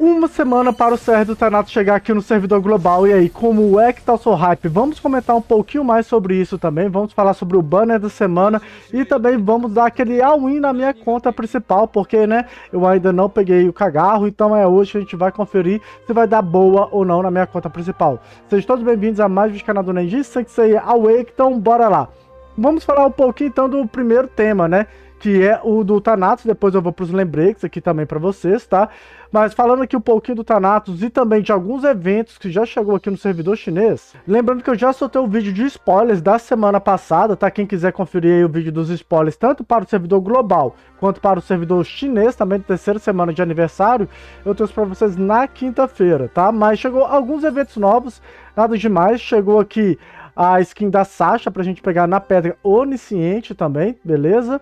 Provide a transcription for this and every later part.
uma semana para o CR do Thanatos chegar aqui no servidor global. E aí, como é que tá o seu hype? Vamos comentar um pouquinho mais sobre isso também. Vamos falar sobre o banner da semana e também vamos dar aquele all-in na minha conta principal, porque, né, eu ainda não peguei o cagarro, então é hoje que a gente vai conferir se vai dar boa ou não na minha conta principal. Sejam todos bem-vindos a mais um vídeo do canal do Nenji, Sensei Awake, então bora lá. Vamos falar um pouquinho então do primeiro tema, né? que é o do Thanatos, depois eu vou para os lembretes aqui também para vocês, tá? Mas falando aqui um pouquinho do Thanatos e também de alguns eventos que já chegou aqui no servidor chinês, lembrando que eu já soltei o um vídeo de spoilers da semana passada, tá? Quem quiser conferir aí o vídeo dos spoilers, tanto para o servidor global quanto para o servidor chinês, também da terceira semana de aniversário, eu trouxe para vocês na quinta-feira, tá? Mas chegou alguns eventos novos, nada demais, chegou aqui a skin da Sasha pra gente pegar na pedra onisciente também, beleza?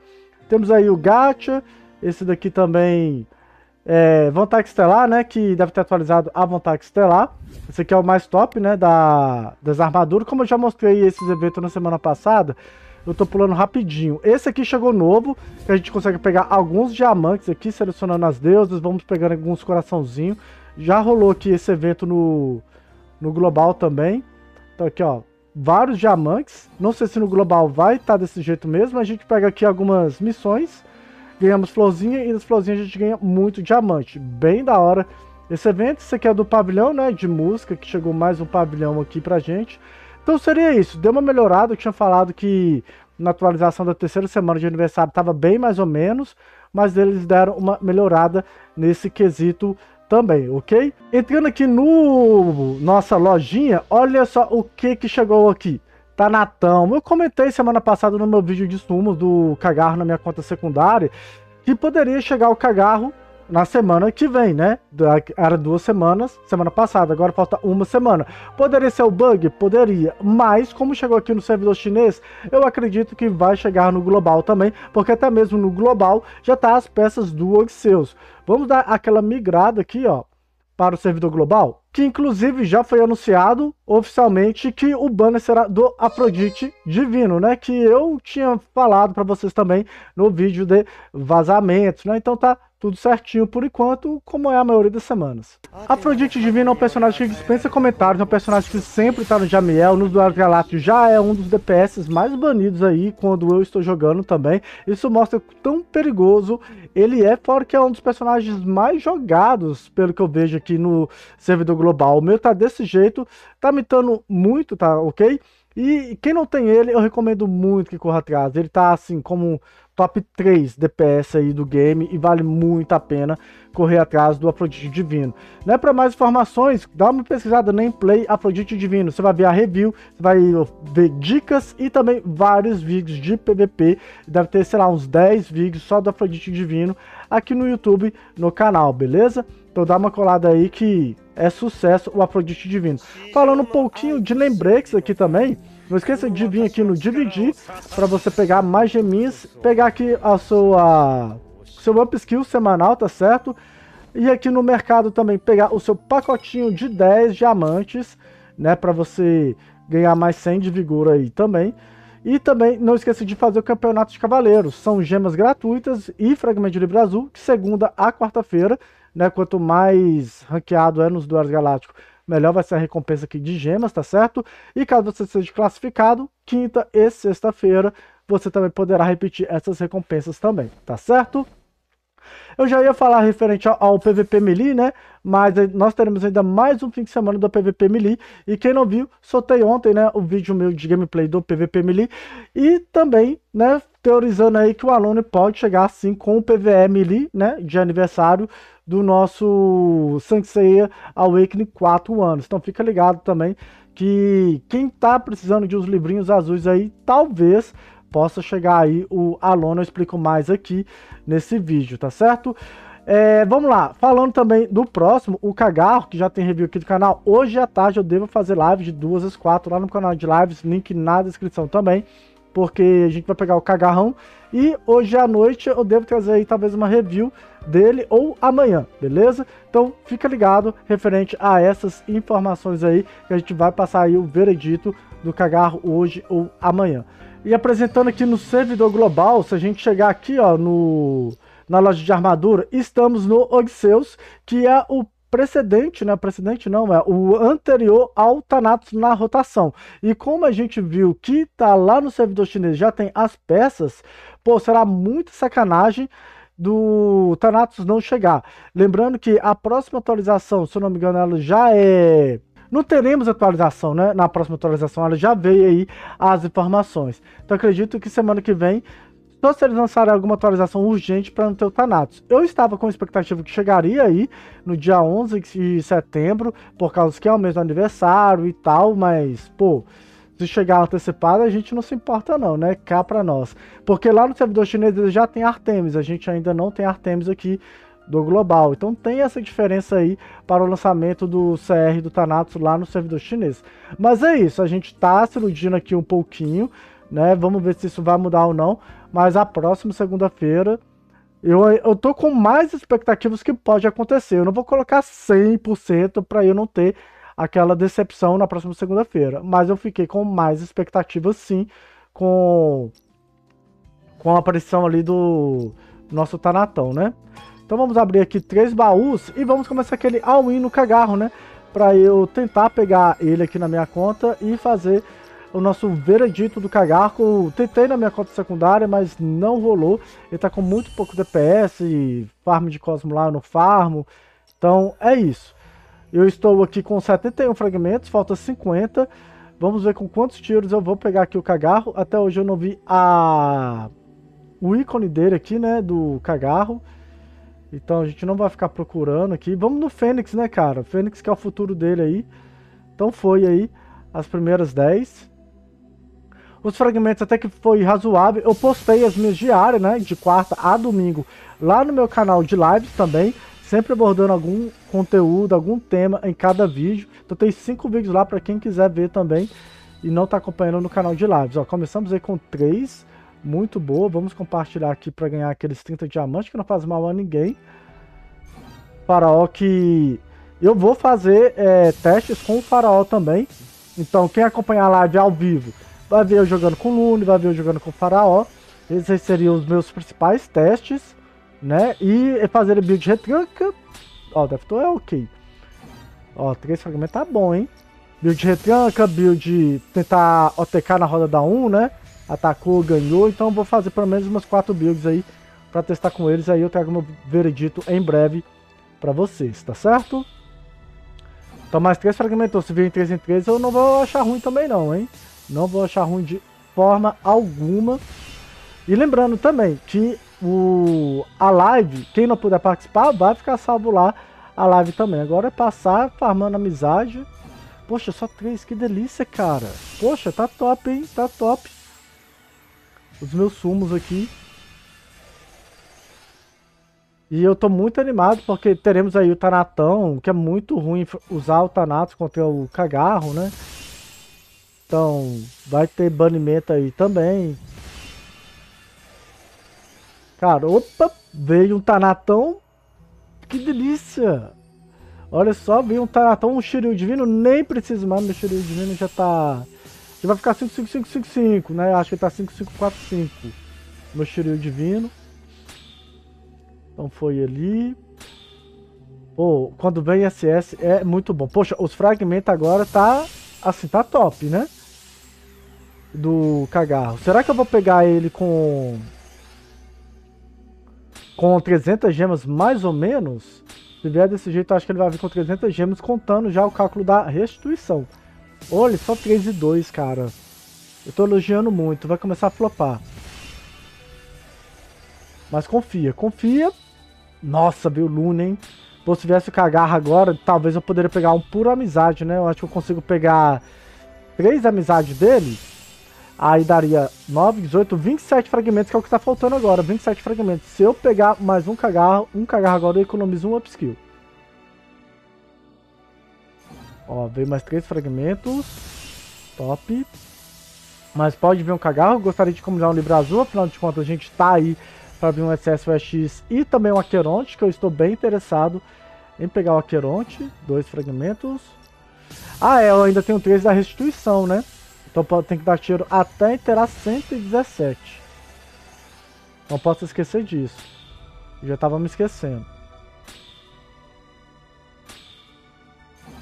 Temos aí o Gacha, esse daqui também é Vontax Estelar, né, que deve ter atualizado a Vontax Estelar. Esse aqui é o mais top, né, da, das armaduras. Como eu já mostrei esses eventos na semana passada, eu tô pulando rapidinho. Esse aqui chegou novo, que a gente consegue pegar alguns diamantes aqui, selecionando as deusas, vamos pegando alguns coraçãozinhos. Já rolou aqui esse evento no, no Global também. Então aqui, ó, vários diamantes. Não sei se no global vai estar tá desse jeito mesmo. A gente pega aqui algumas missões, ganhamos florzinha e das florzinhas a gente ganha muito diamante. Bem da hora esse evento. Esse aqui é do pavilhão, né, de música, que chegou mais um pavilhão aqui pra gente. Então seria isso, deu uma melhorada. Eu tinha falado que na atualização da terceira semana de aniversário estava bem mais ou menos, mas eles deram uma melhorada nesse quesito também, ok? Entrando aqui no nossa lojinha, olha só o que que chegou aqui. Tá Natão. Eu comentei semana passada no meu vídeo de sumos do cagarro na minha conta secundária que poderia chegar o cagarro na semana que vem, né? Era duas semanas, semana passada, agora falta uma semana. Poderia ser o bug? Poderia, mas como chegou aqui no servidor chinês, eu acredito que vai chegar no global também, porque até mesmo no global já tá as peças do Odisseus. Vamos dar aquela migrada aqui, ó, para o servidor global, que inclusive já foi anunciado oficialmente que o banner será do Afrodite Divino, né? Que eu tinha falado para vocês também no vídeo de vazamentos, né? Então tá tudo certinho por enquanto, como é a maioria das semanas. Afrodite Divino é um personagem que dispensa comentários, é um personagem que sempre tá no Jamiel, no Duelo Galáctico já é um dos DPS mais banidos aí quando eu estou jogando também. Isso mostra tão perigoso ele é, fora que é um dos personagens mais jogados, pelo que eu vejo aqui no servidor global. O meu tá desse jeito, tá mitando muito, tá ok? E quem não tem ele, eu recomendo muito que corra atrás. Ele tá assim como top 3 DPS aí do game e vale muito a pena correr atrás do Afrodite Divino. Né, para mais informações, dá uma pesquisada no Play Afrodite Divino. Você vai ver a review, você vai ver dicas e também vários vídeos de PVP. Deve ter, sei lá, uns 10 vídeos só do Afrodite Divino aqui no YouTube, no canal, beleza? Então dá uma colada aí que é sucesso o Afrodite Divino. Falando um pouquinho de lembretes aqui também, não esqueça de vir aqui no dividir para você pegar mais geminhas, pegar aqui a sua seu up skill semanal, tá certo? E aqui no mercado também pegar o seu pacotinho de 10 diamantes, né, para você ganhar mais 100 de vigor aí também. E também não esqueça de fazer o campeonato de cavaleiros. São gemas gratuitas e fragmento de livro azul, que segunda a quarta-feira, né, quanto mais ranqueado é nos duelos galácticos, melhor vai ser a recompensa aqui de gemas, tá certo? E caso você seja classificado, quinta e sexta-feira, você também poderá repetir essas recompensas também, tá certo? Eu já ia falar referente ao, ao, PVP Melee, né? Mas nós teremos ainda mais um fim de semana do PVP Melee. E quem não viu, soltei ontem, né? O vídeo meu de gameplay do PVP Melee. E também, né? Teorizando aí que o aluno pode chegar assim com o PVE Melee, né? De aniversário do nosso Sanseiya Awakening 4 anos. Então fica ligado também que quem tá precisando de uns livrinhos azuis aí, talvez possa chegar aí o aluno, eu explico mais aqui nesse vídeo, tá certo? É, vamos lá, falando também do próximo, o Cagarro, que já tem review aqui do canal, hoje à tarde eu devo fazer live de duas às quatro lá no canal de lives, link na descrição também porque a gente vai pegar o cagarrão e hoje à noite eu devo trazer aí talvez uma review dele ou amanhã, beleza? Então fica ligado referente a essas informações aí que a gente vai passar aí o veredito do cagarro hoje ou amanhã. E apresentando aqui no servidor global, se a gente chegar aqui ó no na loja de armadura, estamos no Odisseus, que é o precedente, né? Precedente não, é o anterior ao Thanatos na rotação. E como a gente viu que tá lá no servidor chinês já tem as peças, pô, será muito sacanagem do Thanatos não chegar. Lembrando que a próxima atualização, se eu não me engano, ela já é não teremos atualização, né? Na próxima atualização, ela já veio aí as informações. Então acredito que semana que vem só se eles lançarem alguma atualização urgente para não ter o Thanatos. Eu estava com expectativa que chegaria aí no dia 11 de setembro, por causa que é o mês do aniversário e tal, mas, pô, se chegar antecipado, a gente não se importa não, né? Cá para nós. Porque lá no servidor chinês já tem Artemis, a gente ainda não tem Artemis aqui do global. Então tem essa diferença aí para o lançamento do CR do Thanatos lá no servidor chinês. Mas é isso, a gente está se iludindo aqui um pouquinho, né? Vamos ver se isso vai mudar ou não. Mas a próxima segunda-feira eu, eu tô com mais expectativas que pode acontecer. Eu não vou colocar 100% para eu não ter aquela decepção na próxima segunda-feira. Mas eu fiquei com mais expectativas sim com, com a aparição ali do nosso Tanatão, né? Então vamos abrir aqui três baús e vamos começar aquele all-in no cagarro, né? Para eu tentar pegar ele aqui na minha conta e fazer o nosso veredito do cagarro. Tentei na minha conta secundária, mas não rolou. Ele tá com muito pouco DPS, farm de Cosmo lá no farmo. Então é isso. Eu estou aqui com 71 fragmentos, falta 50. Vamos ver com quantos tiros eu vou pegar aqui o cagarro. Até hoje eu não vi a... o ícone dele aqui, né, do cagarro. Então a gente não vai ficar procurando aqui. Vamos no Fênix, né, cara? Fênix que é o futuro dele aí. Então foi aí as primeiras 10. Os fragmentos até que foi razoável. Eu postei as minhas diárias, né, de quarta a domingo, lá no meu canal de lives também. Sempre abordando algum conteúdo, algum tema em cada vídeo. Então tem cinco vídeos lá para quem quiser ver também e não está acompanhando no canal de lives. Ó, começamos aí com três muito boa. Vamos compartilhar aqui para ganhar aqueles 30 diamantes que não faz mal a ninguém. Faraó que eu vou fazer é, testes com o Faraó também. Então quem acompanhar a live ao vivo vai ver eu jogando com o Lune, vai ver eu jogando com o Faraó. Esses seriam os meus principais testes, né? E fazer build retranca. Ó, Deftor é ok. Ó, três fragmentos tá bom, hein? Build retranca, build tentar OTK na roda da 1, né? Atacou, ganhou. Então vou fazer pelo menos umas 4 builds aí para testar com eles. Aí eu trago meu veredito em breve para vocês, tá certo? Então mais 3 fragmentos. Se vir 3 em 3 eu não vou achar ruim também não, hein? Não vou achar ruim de forma alguma. E lembrando também que o, a live, quem não puder participar, vai ficar salvo lá a live também. Agora é passar farmando amizade. Poxa, só três, que delícia, cara. Poxa, tá top, hein? Tá top os meus sumos aqui. E eu tô muito animado porque teremos aí o Tanatão, que é muito ruim usar o Thanatos contra o Cagarro, né? Então, vai ter banimento aí também. Cara, opa, veio um Tanatão. Que delícia! Olha só, veio um Tanatão, um Shiryu Divino, nem preciso mais, meu Shiryu Divino já tá que vai ficar 55555, né? Acho que tá 5545. Meu Shiryu Divino. Então foi ali. Pô, quando vem SS é muito bom. Poxa, os fragmentos agora tá assim, tá top, né? Do cagarro. Será que eu vou pegar ele com com 300 gemas mais ou menos? Se vier desse jeito, acho que ele vai vir com 300 gemas contando já o cálculo da restituição. Olha, só 3 e 2, cara. Eu tô elogiando muito, vai começar a flopar. Mas confia, confia. Nossa, viu, Luna, hein? Pô, se viesse o Cagarra agora, talvez eu poderia pegar um puro amizade, né? Eu acho que eu consigo pegar três amizades dele. Aí daria 9, 18, 27 fragmentos, que é o que tá faltando agora. 27 fragmentos. Se eu pegar mais um Cagarro, um Cagarro agora, eu economizo um upskill. Ó, veio mais três fragmentos. Top. Mas pode vir um cagarro. Gostaria de combinar um livro azul. Afinal de contas, a gente tá aí para vir um SS e também um Aqueronte, que eu estou bem interessado em pegar o Aqueronte. Dois fragmentos. Ah, é, eu ainda tenho três da restituição, né? Então tem que dar tiro até interar 117. Não posso esquecer disso. Já estava me esquecendo.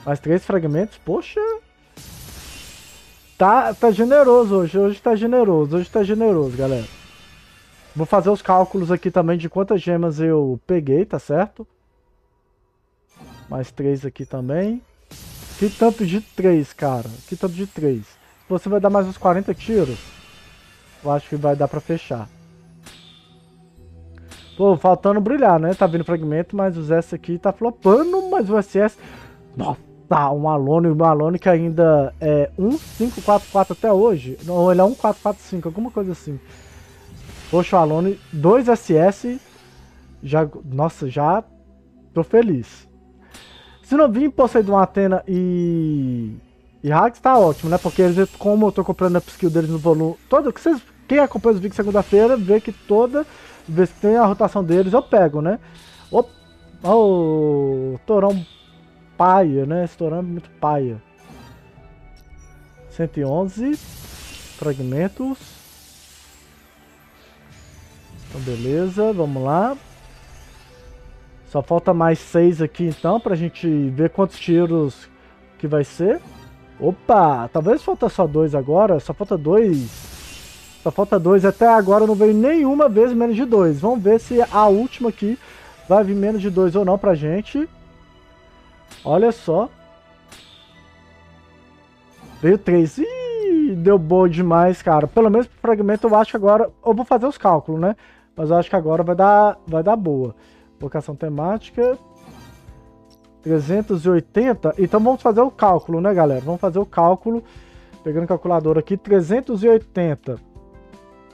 Mais três fragmentos, poxa. Tá, tá generoso hoje, hoje tá generoso, hoje tá generoso, galera. Vou fazer os cálculos aqui também de quantas gemas eu peguei, tá certo? Mais três aqui também. Que tanto de três, cara? Que tanto de três? Você vai dar mais uns 40 tiros? Eu acho que vai dar pra fechar. Pô, faltando brilhar, né? Tá vindo fragmento, mas os S aqui tá flopando, mas o SS... Nossa, Tá, um Alone, um Alone que ainda é 1544 até hoje. Ou ele é 1445, alguma coisa assim. Poxa, o Alone 2 SS. Já, nossa, já tô feliz. Se não vir Poseidon Atena e. E Hags tá ótimo, né? Porque eles, como eu tô comprando a skill deles no volume. Todo, que vocês, quem acompanha os vídeos segunda-feira vê que toda vez que tem a rotação deles eu pego, né? O, o Torão paia, né? Estourando muito paia. 111 fragmentos. Então, beleza, vamos lá. Só falta mais seis aqui então pra gente ver quantos tiros que vai ser. Opa, talvez falta só dois agora, só falta dois. Só falta dois, até agora não veio nenhuma vez menos de dois. Vamos ver se a última aqui vai vir menos de dois ou não pra gente. Olha só. Veio 3. Ih, deu boa demais, cara. Pelo menos pro fragmento eu acho que agora... Eu vou fazer os cálculos, né? Mas eu acho que agora vai dar, vai dar boa. Vocação temática. 380. Então vamos fazer o cálculo, né, galera? Vamos fazer o cálculo. Pegando o calculador aqui. 380.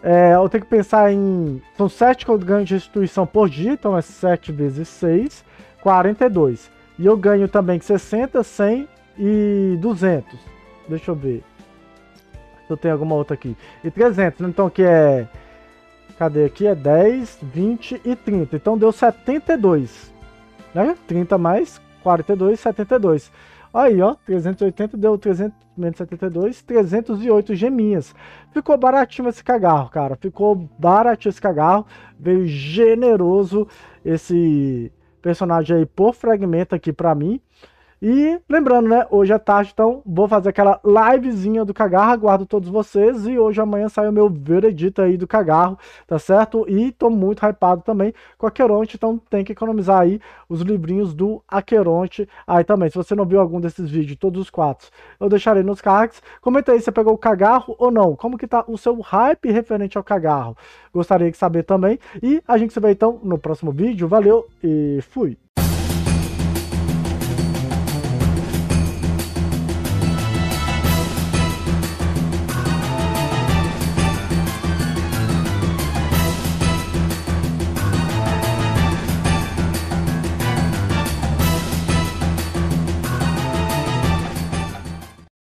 É, eu tenho que pensar em... São 7 que eu ganho de restituição por dia. Então é 7 vezes 6. 42. E eu ganho também 60, 100 e 200. Deixa eu ver. Se eu tenho alguma outra aqui. E 300, né? então que é... Cadê aqui? É 10, 20 e 30. Então deu 72. Né? 30 mais 42, 72. Aí, ó, 380 deu 372, 308 geminhas. Ficou baratinho esse cagarro, cara. Ficou baratinho esse cagarro. Veio generoso esse personagem aí por fragmento aqui pra mim. E lembrando, né, hoje à tarde, então, vou fazer aquela livezinha do Cagarro, aguardo todos vocês, e hoje amanhã sai o meu veredito aí do Cagarro, tá certo? E tô muito hypado também com Aqueronte, então tem que economizar aí os livrinhos do Aqueronte aí também. Se você não viu algum desses vídeos, todos os quatro, eu deixarei nos cards. Comenta aí se pegou o Cagarro ou não, como que tá o seu hype referente ao Cagarro. Gostaria de saber também, e a gente se vê então no próximo vídeo, valeu e fui!